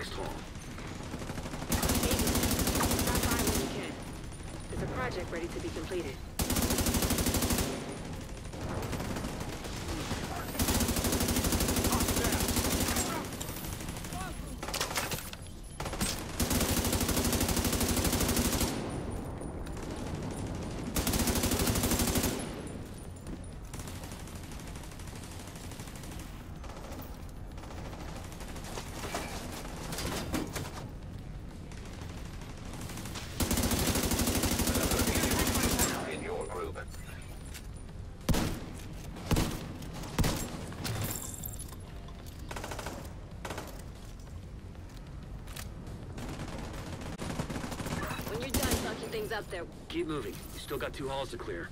next hall. There's a project ready to be completed. There, Keep moving. You still got two halls to clear.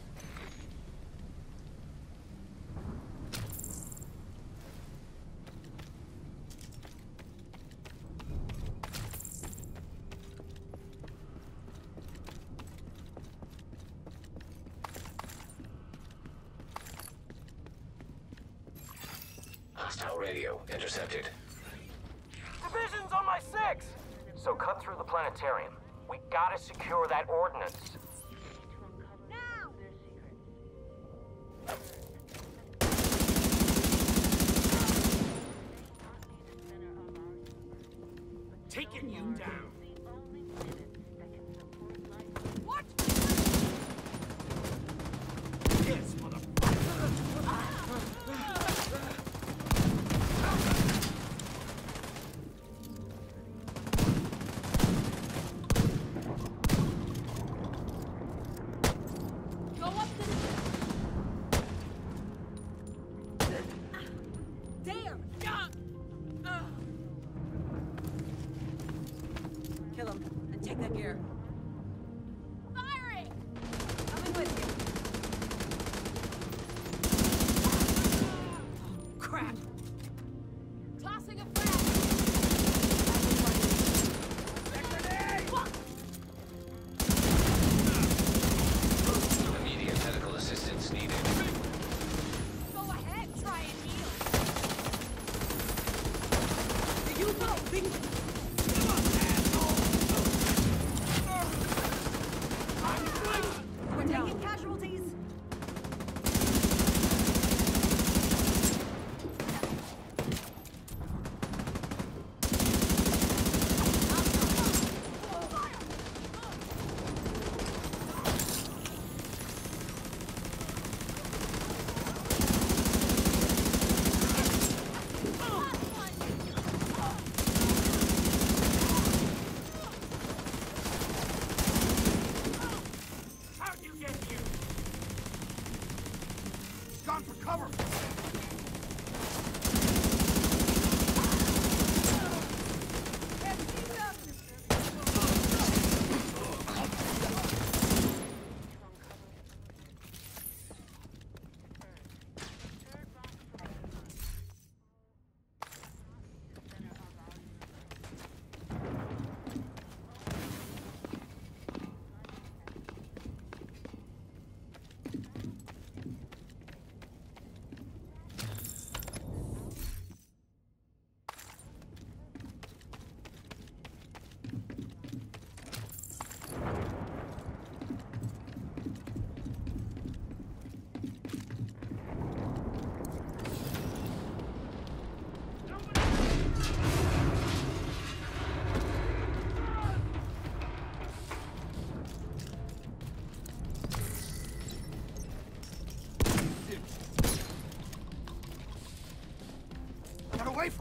Hostile radio intercepted. Division's on my six! So cut through the planetarium. We gotta secure that ordnance. Kill him and take that gear. Firing! Coming with you. Crap! Tossing a frag! Immediate medical assistance needed. Go ahead, try and heal. You go, Bing.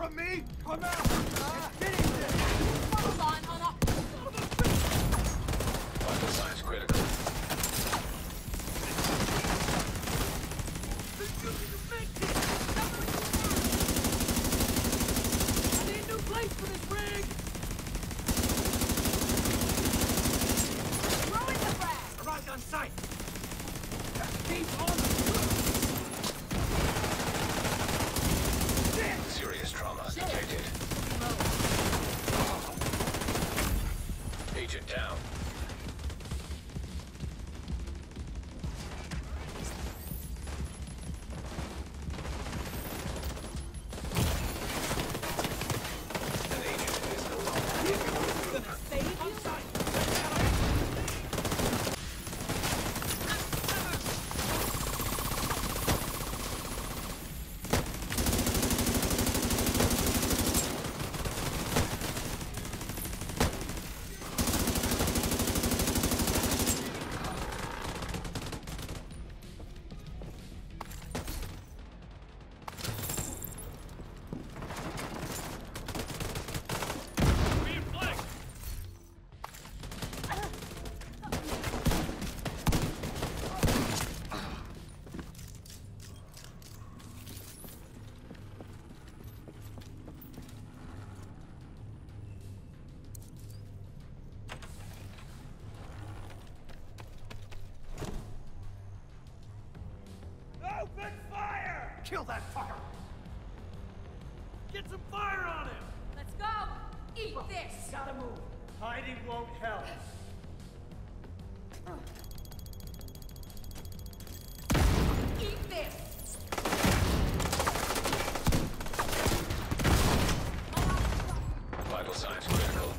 From me! Come out! It's getting there! Hold on, hold on. Vital signs critical. I need a new place for this rig! Throw in the frag. Arrived on site! Keep on the Serious trauma detected. Open fire! Kill that fucker! Get some fire on him! Let's go! Eat this! Gotta move. Hiding won't help. Eat this! Vital signs critical.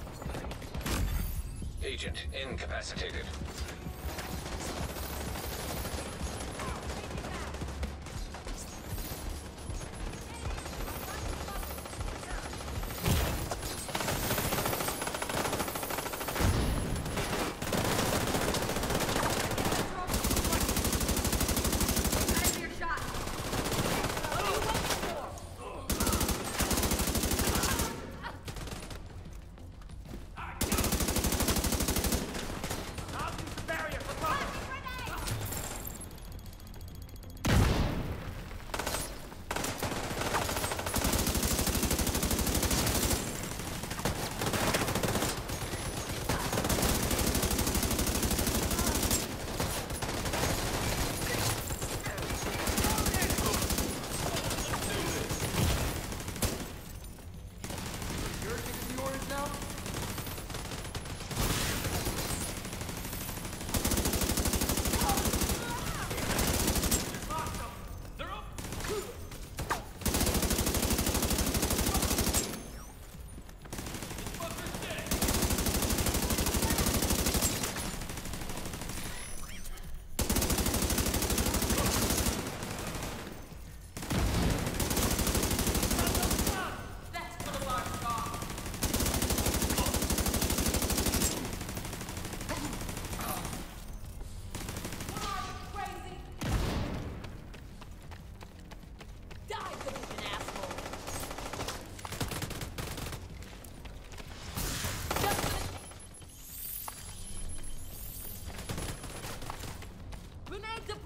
Agent incapacitated.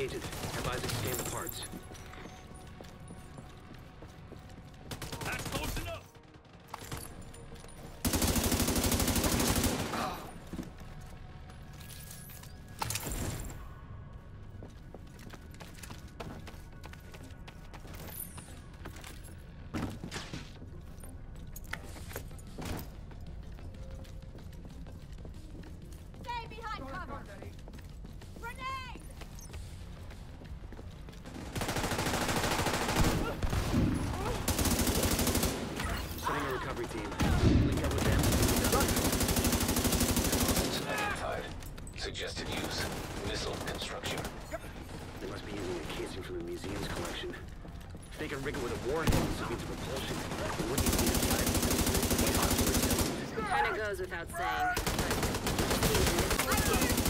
Agent, ISAC scan the parts. Museum's collection. If they can rig it with a warhead and submit to propulsion, it wouldn't even be a side. Kinda goes without saying. Agent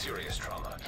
Serious trauma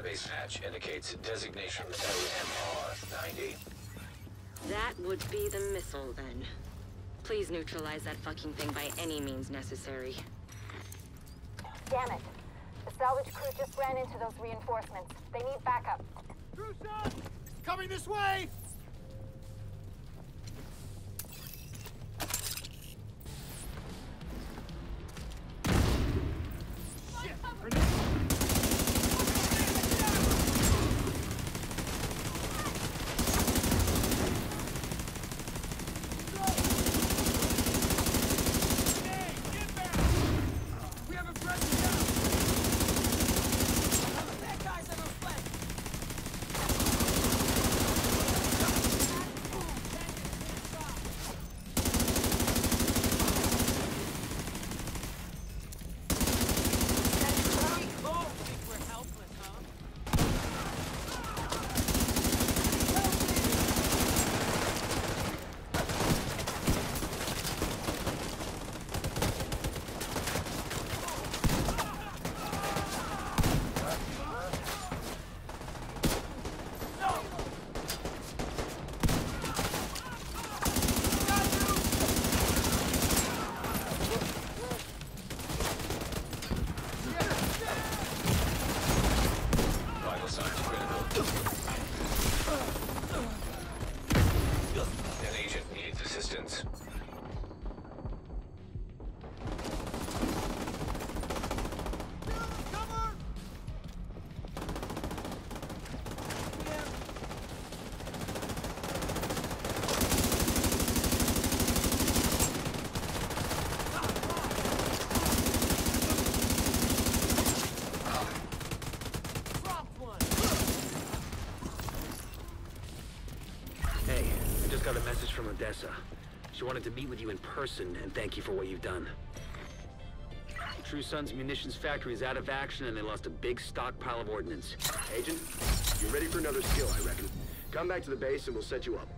Database match indicates designation LMR-90. That would be the missile, then. Please neutralize that fucking thing by any means necessary. Damn it. The salvage crew just ran into those reinforcements. They need backup. True son! Coming this way! Odessa. She wanted to meet with you in person and thank you for what you've done. True Son's munitions factory is out of action and they lost a big stockpile of ordnance. Agent, you're ready for another skill, I reckon. Come back to the base and we'll set you up.